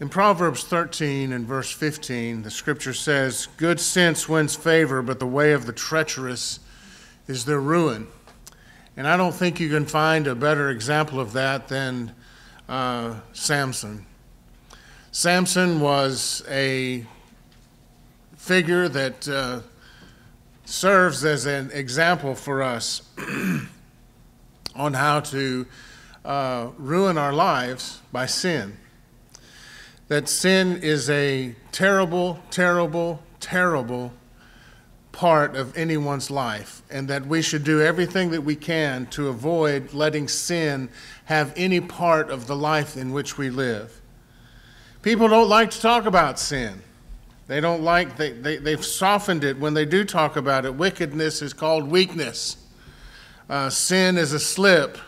In Proverbs 13 and verse 15, the scripture says, Good sense wins favor, but the way of the treacherous is their ruin. And I don't think you can find a better example of that than uh, Samson. Samson was a figure that uh, serves as an example for us on how to uh, ruin our lives by sin. That sin is a terrible, terrible, terrible part of anyone's life, and that we should do everything that we can to avoid letting sin have any part of the life in which we live. People don't like to talk about sin. They don't like, they, they, they've softened it when they do talk about it. Wickedness is called weakness, uh, sin is a slip,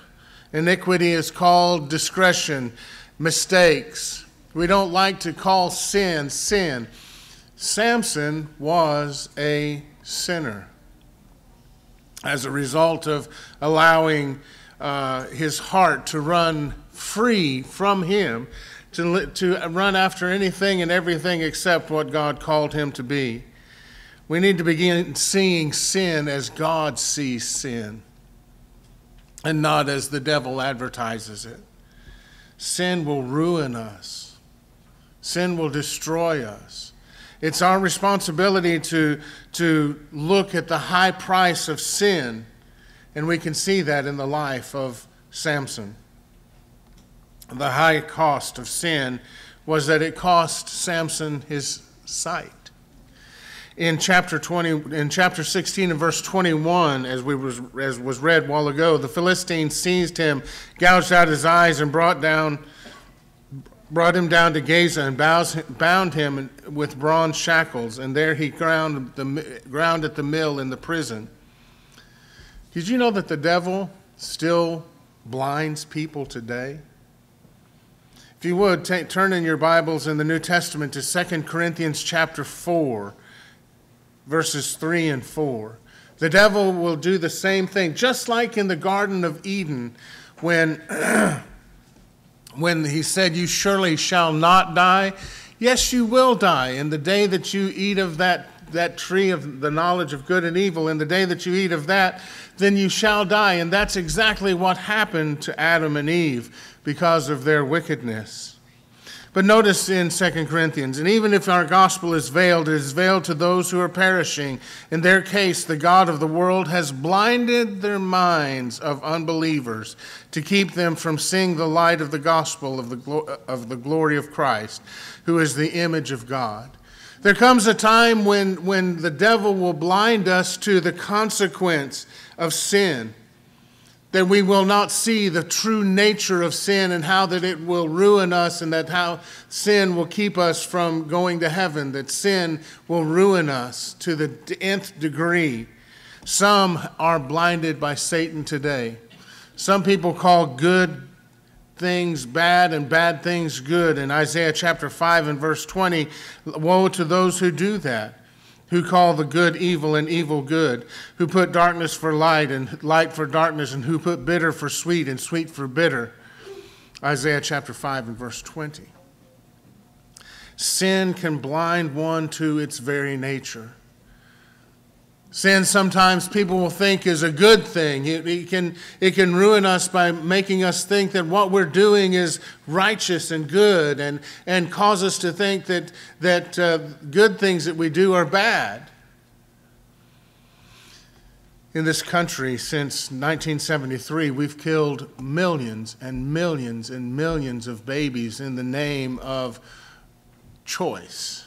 iniquity is called discretion, mistakes. We don't like to call sin sin. Samson was a sinner as a result of allowing uh, his heart to run free from him, to, to run after anything and everything except what God called him to be. We need to begin seeing sin as God sees sin and not as the devil advertises it. Sin will ruin us, sin will destroy us. It's our responsibility to, to look at the high price of sin, and we can see that in the life of Samson. The high cost of sin was that it cost Samson his sight. In chapter 20, in chapter 16 and verse 21, as, we was, as was read a while ago, the Philistines seized him, gouged out his eyes, and brought down brought him down to Gaza and bound him with bronze shackles, and there he ground, the, ground at the mill in the prison. Did you know that the devil still blinds people today? If you would, turn in your Bibles in the New Testament to 2 Corinthians chapter 4, verses 3 and 4. The devil will do the same thing, just like in the Garden of Eden when when he said, You surely shall not die. Yes, you will die. In the day that you eat of that, that tree of the knowledge of good and evil, in the day that you eat of that, then you shall die. And that's exactly what happened to Adam and Eve because of their wickedness. But notice in 2 Corinthians, and even if our gospel is veiled, it is veiled to those who are perishing. In their case, the God of the world has blinded their minds of unbelievers to keep them from seeing the light of the gospel of the, of the glory of Christ, who is the image of God. There comes a time when, when the devil will blind us to the consequence of sin that we will not see the true nature of sin and how that it will ruin us and that how sin will keep us from going to heaven, that sin will ruin us to the nth degree. Some are blinded by Satan today. Some people call good things bad and bad things good. In Isaiah chapter 5 and verse 20, woe to those who do that who call the good evil and evil good, who put darkness for light and light for darkness, and who put bitter for sweet and sweet for bitter. Isaiah chapter 5 and verse 20. Sin can blind one to its very nature. Sin sometimes people will think is a good thing. It, it, can, it can ruin us by making us think that what we're doing is righteous and good and, and cause us to think that, that uh, good things that we do are bad. In this country, since 1973, we've killed millions and millions and millions of babies in the name of choice.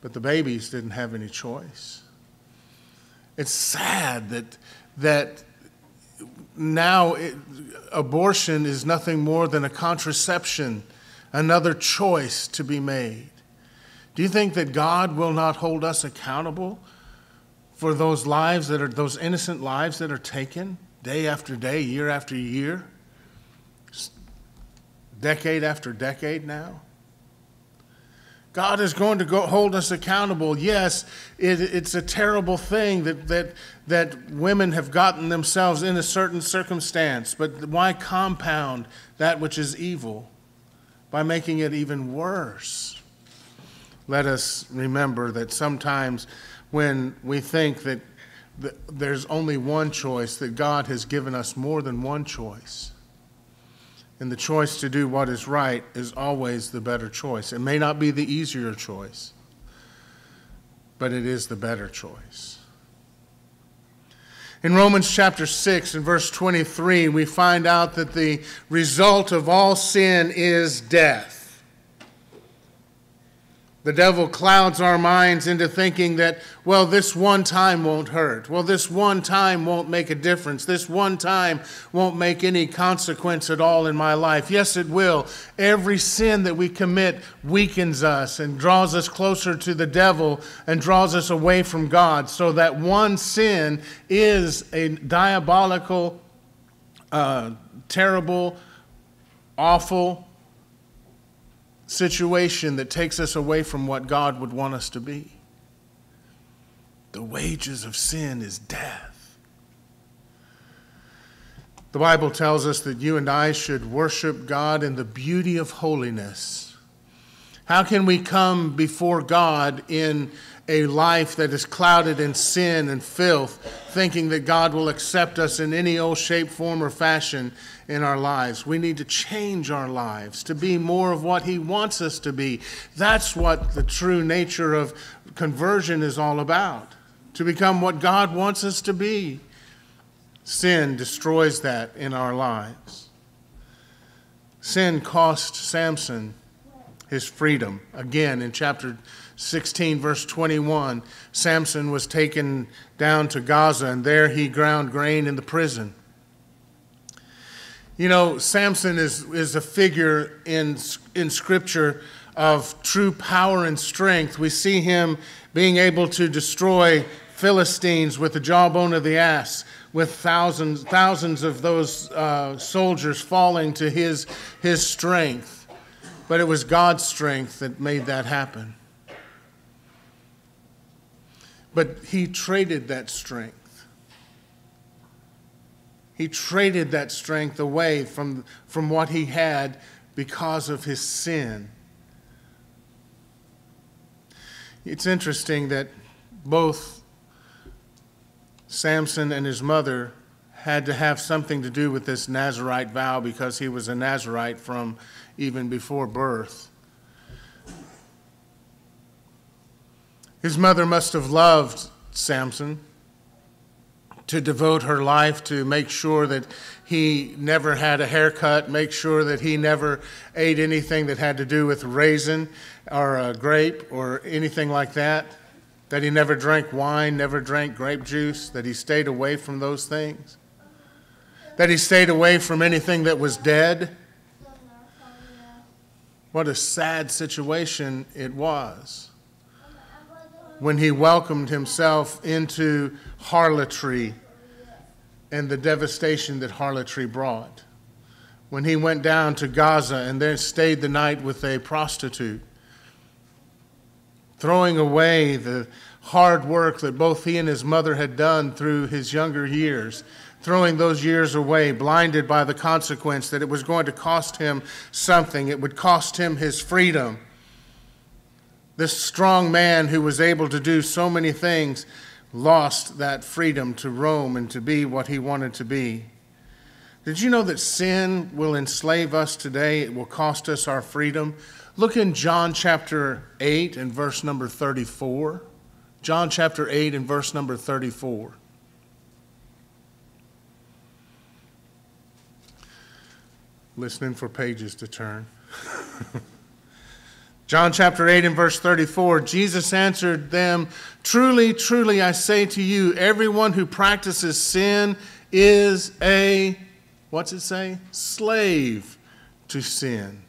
But the babies didn't have any choice. It's sad that, that now it, abortion is nothing more than a contraception, another choice to be made. Do you think that God will not hold us accountable for those lives that are those innocent lives that are taken day after day, year after year, decade after decade now? God is going to go hold us accountable. Yes, it, it's a terrible thing that, that, that women have gotten themselves in a certain circumstance, but why compound that which is evil by making it even worse. Let us remember that sometimes when we think that there's only one choice, that God has given us more than one choice. And the choice to do what is right is always the better choice. It may not be the easier choice, but it is the better choice. In Romans chapter 6 and verse 23, we find out that the result of all sin is death. The devil clouds our minds into thinking that, well, this one time won't hurt. Well, this one time won't make a difference. This one time won't make any consequence at all in my life. Yes, it will. Every sin that we commit weakens us and draws us closer to the devil and draws us away from God. So that one sin is a diabolical, uh, terrible, awful, situation that takes us away from what God would want us to be. The wages of sin is death. The Bible tells us that you and I should worship God in the beauty of holiness. How can we come before God in a life that is clouded in sin and filth, thinking that God will accept us in any old shape, form, or fashion in our lives. We need to change our lives to be more of what He wants us to be. That's what the true nature of conversion is all about to become what God wants us to be. Sin destroys that in our lives. Sin cost Samson his freedom. Again, in chapter 16, verse 21, Samson was taken down to Gaza, and there he ground grain in the prison. You know, Samson is, is a figure in, in Scripture of true power and strength. We see him being able to destroy Philistines with the jawbone of the ass, with thousands, thousands of those uh, soldiers falling to his, his strength. But it was God's strength that made that happen. But he traded that strength. He traded that strength away from, from what he had because of his sin. It's interesting that both Samson and his mother had to have something to do with this Nazarite vow because he was a Nazarite from even before birth. His mother must have loved Samson to devote her life to make sure that he never had a haircut, make sure that he never ate anything that had to do with raisin or a grape or anything like that, that he never drank wine, never drank grape juice, that he stayed away from those things, that he stayed away from anything that was dead. What a sad situation it was when he welcomed himself into harlotry and the devastation that harlotry brought. When he went down to Gaza and then stayed the night with a prostitute, throwing away the hard work that both he and his mother had done through his younger years, throwing those years away, blinded by the consequence that it was going to cost him something. It would cost him his freedom this strong man who was able to do so many things lost that freedom to roam and to be what he wanted to be. Did you know that sin will enslave us today? It will cost us our freedom. Look in John chapter 8 and verse number 34. John chapter 8 and verse number 34. Listening for pages to turn. John chapter 8 and verse 34 Jesus answered them, Truly, truly, I say to you, everyone who practices sin is a, what's it say? Slave to sin.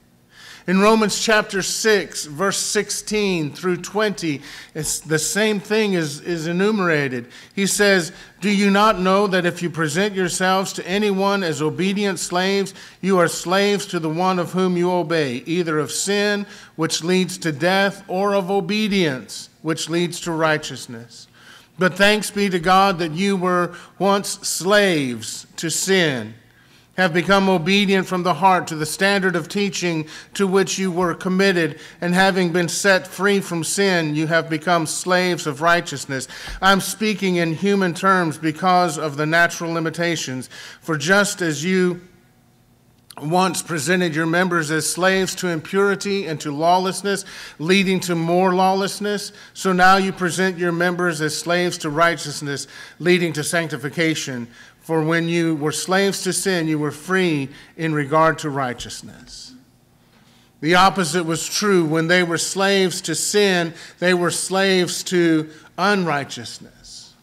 In Romans chapter 6, verse 16 through 20, it's the same thing is, is enumerated. He says, Do you not know that if you present yourselves to anyone as obedient slaves, you are slaves to the one of whom you obey, either of sin, which leads to death, or of obedience, which leads to righteousness? But thanks be to God that you were once slaves to sin have become obedient from the heart to the standard of teaching to which you were committed, and having been set free from sin, you have become slaves of righteousness. I'm speaking in human terms because of the natural limitations. For just as you once presented your members as slaves to impurity and to lawlessness, leading to more lawlessness. So now you present your members as slaves to righteousness, leading to sanctification. For when you were slaves to sin, you were free in regard to righteousness. The opposite was true. When they were slaves to sin, they were slaves to unrighteousness.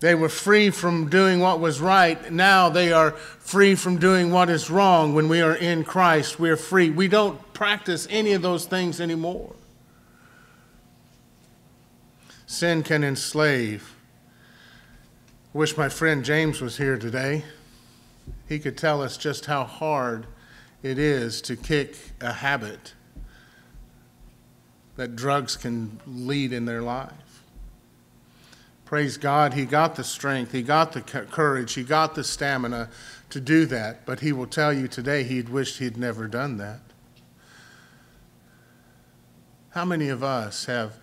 They were free from doing what was right. Now they are free from doing what is wrong. When we are in Christ, we are free. We don't practice any of those things anymore. Sin can enslave Wish my friend James was here today. He could tell us just how hard it is to kick a habit that drugs can lead in their life. Praise God, he got the strength, he got the courage, he got the stamina to do that, but he will tell you today he'd wished he'd never done that. How many of us have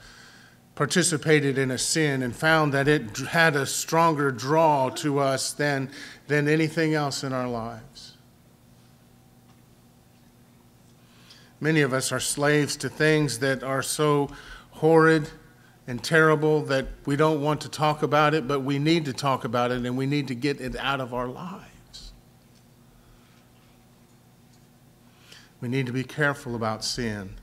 participated in a sin and found that it had a stronger draw to us than, than anything else in our lives. Many of us are slaves to things that are so horrid and terrible that we don't want to talk about it, but we need to talk about it and we need to get it out of our lives. We need to be careful about sin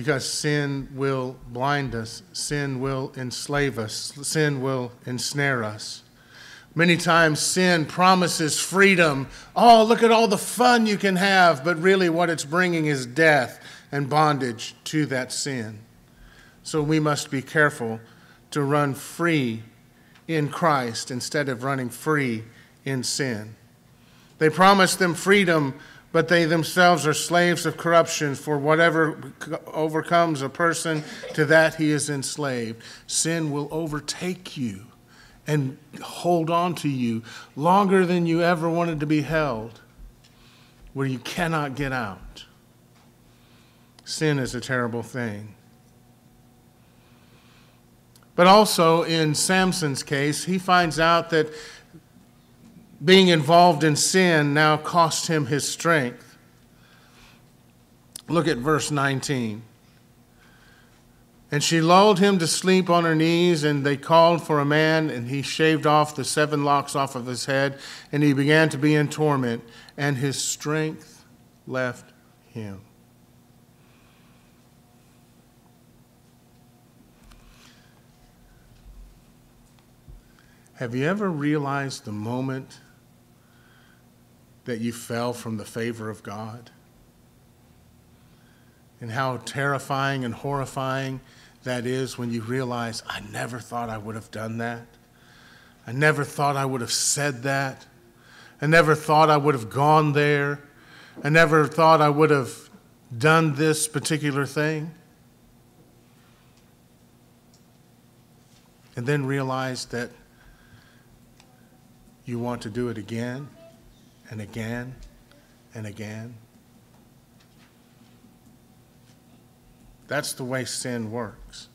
because sin will blind us, sin will enslave us, sin will ensnare us. Many times, sin promises freedom. Oh, look at all the fun you can have, but really, what it's bringing is death and bondage to that sin. So, we must be careful to run free in Christ instead of running free in sin. They promise them freedom but they themselves are slaves of corruption, for whatever overcomes a person, to that he is enslaved. Sin will overtake you and hold on to you longer than you ever wanted to be held, where you cannot get out. Sin is a terrible thing. But also in Samson's case, he finds out that being involved in sin now cost him his strength. Look at verse 19. And she lulled him to sleep on her knees, and they called for a man, and he shaved off the seven locks off of his head, and he began to be in torment, and his strength left him. Have you ever realized the moment that you fell from the favor of God. And how terrifying and horrifying that is when you realize, I never thought I would have done that. I never thought I would have said that. I never thought I would have gone there. I never thought I would have done this particular thing. And then realize that you want to do it again and again and again. That's the way sin works.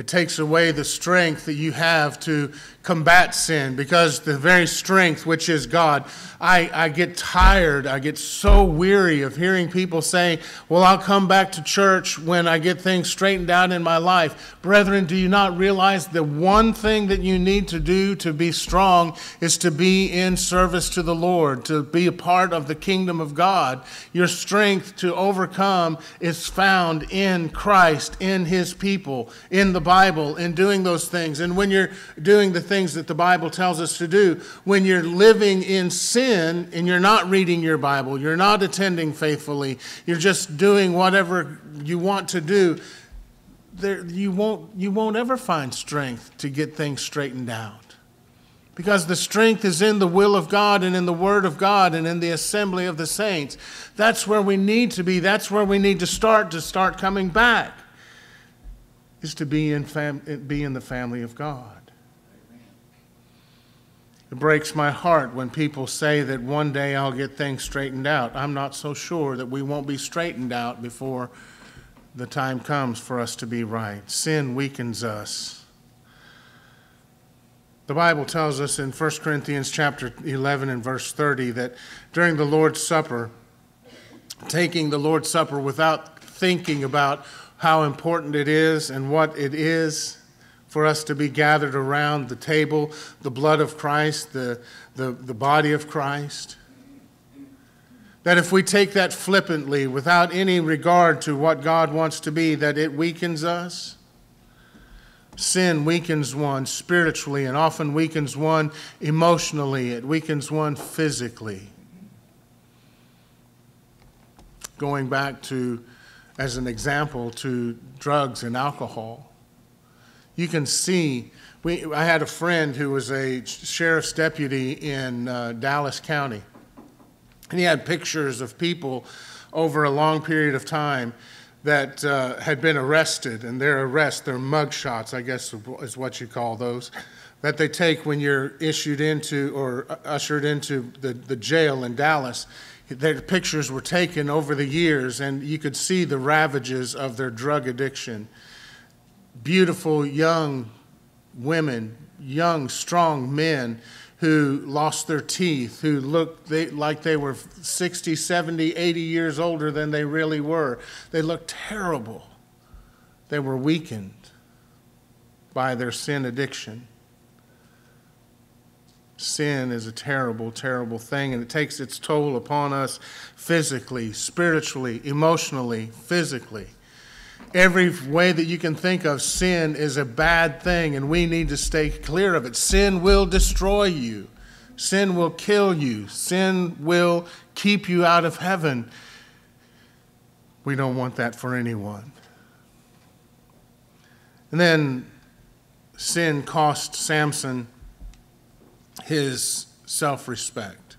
It takes away the strength that you have to combat sin because the very strength, which is God, I, I get tired, I get so weary of hearing people say, Well, I'll come back to church when I get things straightened out in my life. Brethren, do you not realize the one thing that you need to do to be strong is to be in service to the Lord, to be a part of the kingdom of God? Your strength to overcome is found in Christ, in His people, in the Bible, in doing those things. And when you're doing the things that the Bible tells us to do. When you're living in sin and you're not reading your Bible, you're not attending faithfully, you're just doing whatever you want to do, there, you, won't, you won't ever find strength to get things straightened out. Because the strength is in the will of God and in the Word of God and in the assembly of the saints. That's where we need to be. That's where we need to start to start coming back, is to be in, fam- be in the family of God. It breaks my heart when people say that one day I'll get things straightened out. I'm not so sure that we won't be straightened out before the time comes for us to be right. Sin weakens us. The Bible tells us in 1 Corinthians chapter 11 and verse 30 that during the Lord's Supper, taking the Lord's Supper without thinking about how important it is and what it is for us to be gathered around the table, the blood of Christ, the, the, the body of Christ. That if we take that flippantly without any regard to what God wants to be, that it weakens us. Sin weakens one spiritually and often weakens one emotionally, it weakens one physically. Going back to, as an example, to drugs and alcohol you can see. We, I had a friend who was a sheriff's deputy in uh, Dallas County, and he had pictures of people over a long period of time that uh, had been arrested, and their arrest, their mug shots, I guess is what you call those, that they take when you're issued into or ushered into the, the jail in Dallas. Their pictures were taken over the years, and you could see the ravages of their drug addiction beautiful young women, young, strong men who lost their teeth, who looked they, like they were 60, 70, 80 years older than they really were. They looked terrible. They were weakened by their sin addiction. Sin is a terrible, terrible thing, and it takes its toll upon us physically, spiritually, emotionally, physically every way that you can think of, sin is a bad thing, and we need to stay clear of it. Sin will destroy you, sin will kill you, sin will keep you out of heaven. We don't want that for anyone. And then sin cost Samson his self respect.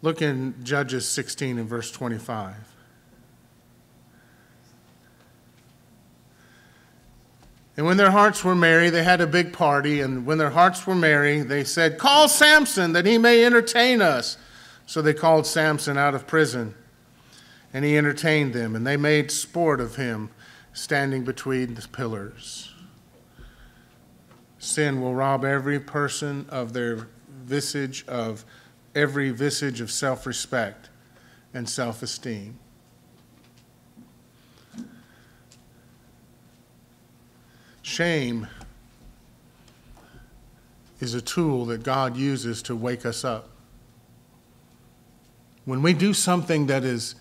Look in Judges 16 and verse 25. And when their hearts were merry, they had a big party. And when their hearts were merry, they said, Call Samson that he may entertain us. So they called Samson out of prison. And he entertained them. And they made sport of him, standing between the pillars. Sin will rob every person of their visage of every visage of self respect and self esteem. Shame is a tool that God uses to wake us up. When we do something that is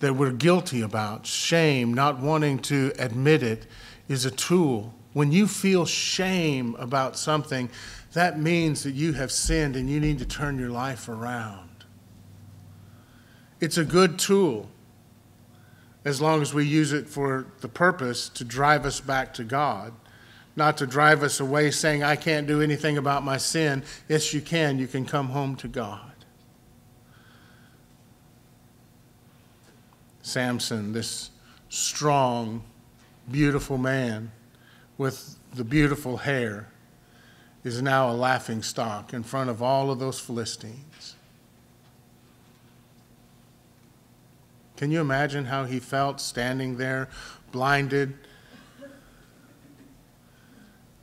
that we're guilty about, shame, not wanting to admit it, is a tool. When you feel shame about something, that means that you have sinned and you need to turn your life around. It's a good tool as long as we use it for the purpose to drive us back to God, not to drive us away saying, I can't do anything about my sin. Yes, you can. You can come home to God. Samson, this strong, beautiful man with the beautiful hair, is now a laughing stock in front of all of those Philistines. Can you imagine how he felt standing there, blinded,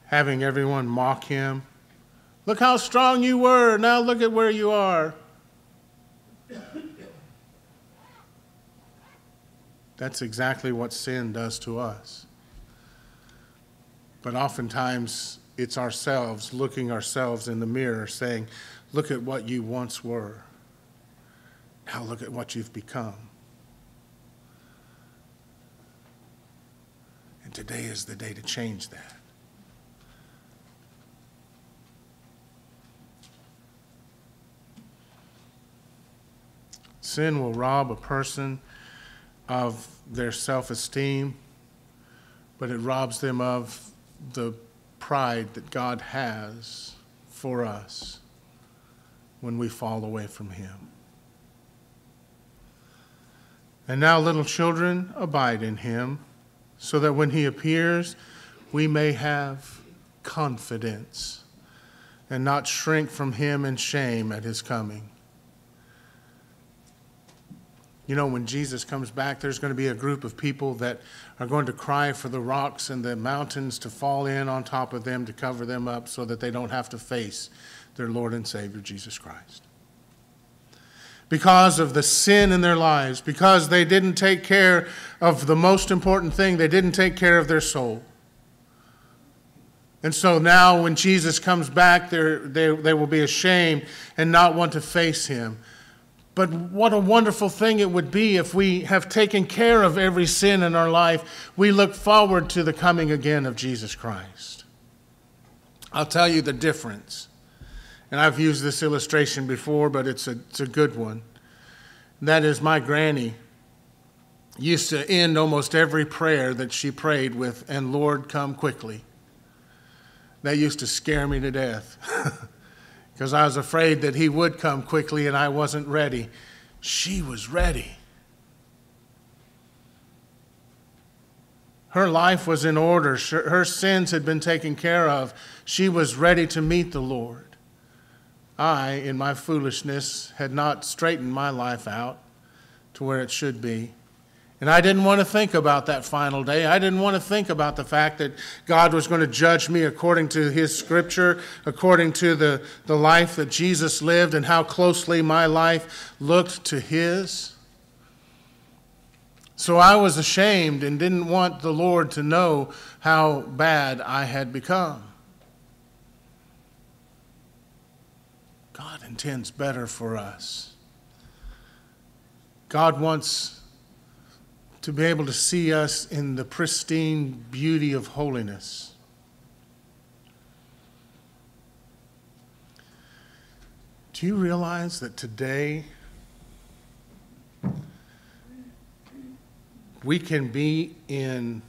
having everyone mock him? Look how strong you were. Now look at where you are. That's exactly what sin does to us. But oftentimes, it's ourselves looking ourselves in the mirror saying, Look at what you once were. Now look at what you've become. And today is the day to change that. Sin will rob a person of their self esteem, but it robs them of the pride that God has for us when we fall away from Him. And now, little children, abide in Him so that when he appears, we may have confidence and not shrink from him in shame at his coming. You know, when Jesus comes back, there's going to be a group of people that are going to cry for the rocks and the mountains to fall in on top of them to cover them up so that they don't have to face their Lord and Savior, Jesus Christ. Because of the sin in their lives, because they didn't take care of the most important thing, they didn't take care of their soul. And so now, when Jesus comes back, they, they will be ashamed and not want to face him. But what a wonderful thing it would be if we have taken care of every sin in our life. We look forward to the coming again of Jesus Christ. I'll tell you the difference. And I've used this illustration before, but it's a, it's a good one. that is, my granny used to end almost every prayer that she prayed with, and Lord, come quickly. That used to scare me to death. because I was afraid that he would come quickly and I wasn't ready. She was ready. Her life was in order, her sins had been taken care of. She was ready to meet the Lord. I, in my foolishness, had not straightened my life out to where it should be. And I didn't want to think about that final day. I didn't want to think about the fact that God was going to judge me according to His scripture, according to the, the life that Jesus lived, and how closely my life looked to His. So I was ashamed and didn't want the Lord to know how bad I had become. God intends better for us. God wants to be able to see us in the pristine beauty of holiness. Do you realize that today we can be in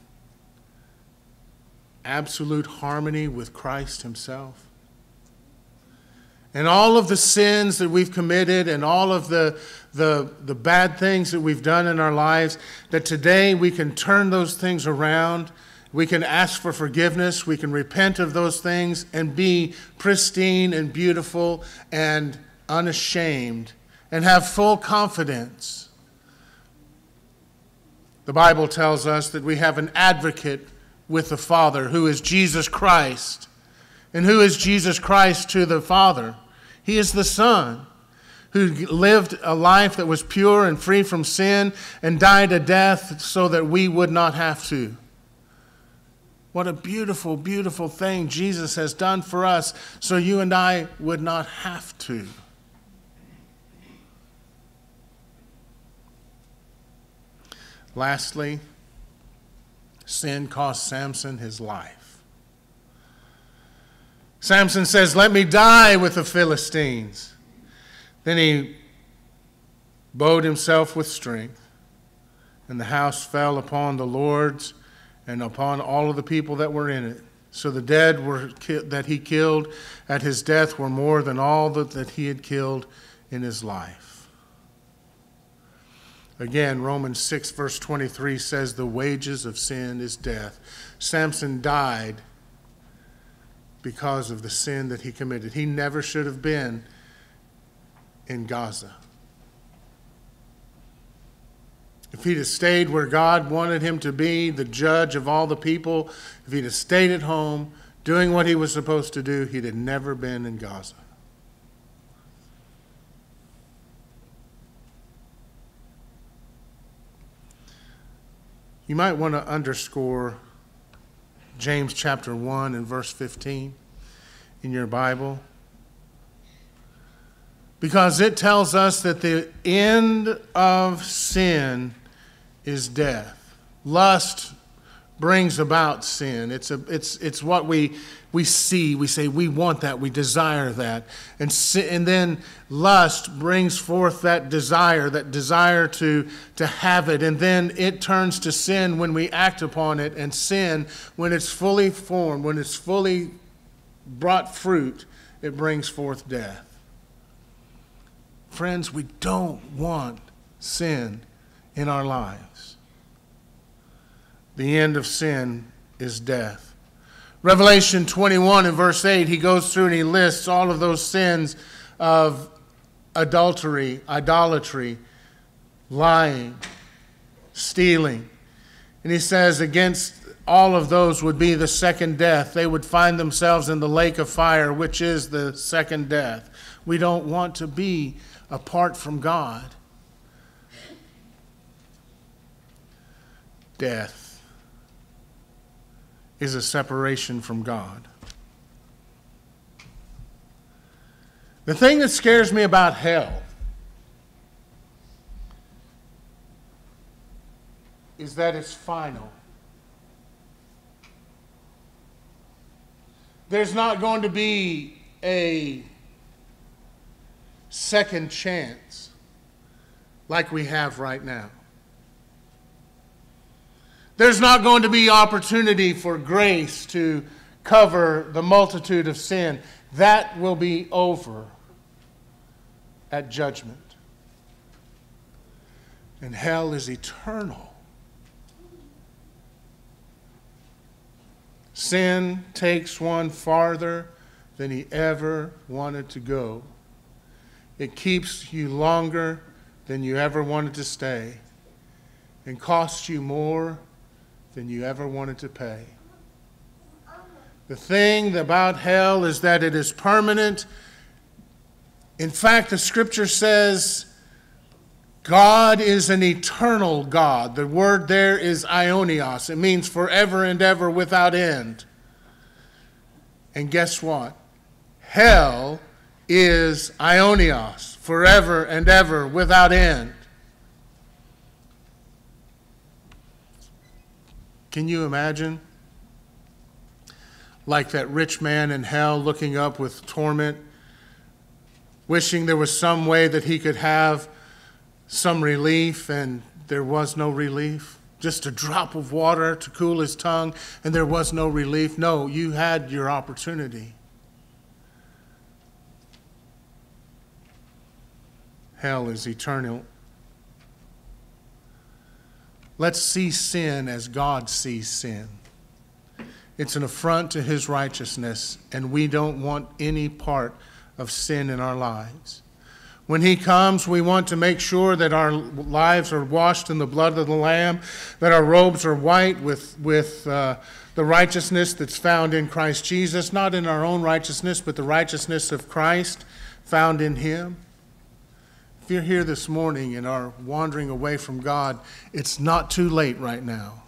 absolute harmony with Christ Himself? And all of the sins that we've committed and all of the, the, the bad things that we've done in our lives, that today we can turn those things around. We can ask for forgiveness. We can repent of those things and be pristine and beautiful and unashamed and have full confidence. The Bible tells us that we have an advocate with the Father who is Jesus Christ. And who is Jesus Christ to the Father? He is the Son who lived a life that was pure and free from sin and died a death so that we would not have to. What a beautiful, beautiful thing Jesus has done for us so you and I would not have to. Lastly, sin cost Samson his life. Samson says, Let me die with the Philistines. Then he bowed himself with strength, and the house fell upon the lords and upon all of the people that were in it. So the dead were that he killed at his death were more than all that, that he had killed in his life. Again, Romans 6, verse 23 says, The wages of sin is death. Samson died because of the sin that he committed. He never should have been in Gaza. If he'd have stayed where God wanted him to be, the judge of all the people, if he'd have stayed at home doing what he was supposed to do, he'd have never been in Gaza. You might want to underscore James chapter 1 and verse 15 in your Bible. Because it tells us that the end of sin is death. Lust brings about sin. It's, a, it's, it's what we, we see. We say we want that, we desire that. And, and then lust brings forth that desire, that desire to, to have it. And then it turns to sin when we act upon it. And sin, when it's fully formed, when it's fully brought fruit, it brings forth death. Friends, we don't want sin in our lives. The end of sin is death. Revelation 21 and verse 8, he goes through and he lists all of those sins of adultery, idolatry, lying, stealing. And he says, against all of those would be the second death. They would find themselves in the lake of fire, which is the second death. We don't want to be apart from God. Death is a separation from God. The thing that scares me about hell is that it's final. There's not going to be a second chance like we have right now. There's not going to be opportunity for grace to cover the multitude of sin. That will be over at judgment. And hell is eternal. Sin takes one farther than he ever wanted to go. It keeps you longer than you ever wanted to stay and costs you more than you ever wanted to pay. The thing about hell is that it is permanent. In fact, the scripture says God is an eternal God. The word there is aionios, it means forever and ever without end. And guess what? Hell is aionios, forever and ever without end. Can you imagine? Like that rich man in hell looking up with torment, wishing there was some way that he could have some relief, and there was no relief. Just a drop of water to cool his tongue, and there was no relief. No, you had your opportunity. Hell is eternal. Let's see sin as God sees sin. It's an affront to his righteousness, and we don't want any part of sin in our lives. When he comes, we want to make sure that our lives are washed in the blood of the Lamb, that our robes are white with, with uh, the righteousness that's found in Christ Jesus, not in our own righteousness, but the righteousness of Christ found in him. You're here this morning and are wandering away from God, it's not too late right now.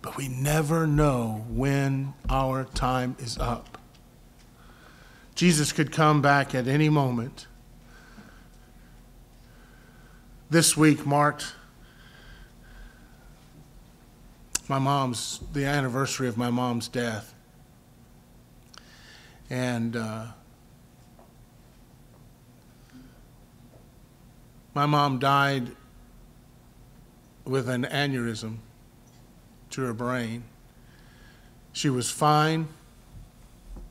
But we never know when our time is up. Jesus could come back at any moment. This week marked my mom's, the anniversary of my mom's death. And uh, my mom died with an aneurysm to her brain. She was fine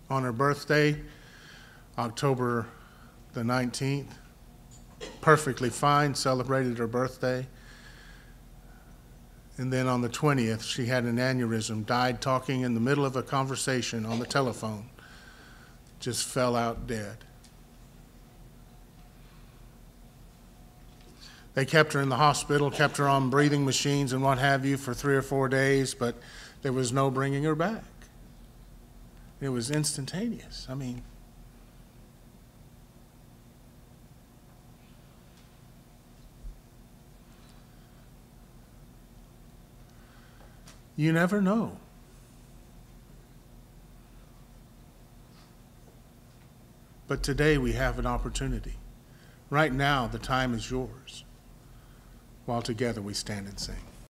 on her birthday, October the 19th perfectly fine, celebrated her birthday. And then on the 20th, she had an aneurysm, died talking in the middle of a conversation on the telephone, just fell out dead. They kept her in the hospital, kept her on breathing machines and what have you for three or four days, but there was no bringing her back. It was instantaneous. I mean, You never know. But today we have an opportunity. Right now, the time is yours. While together we stand and sing.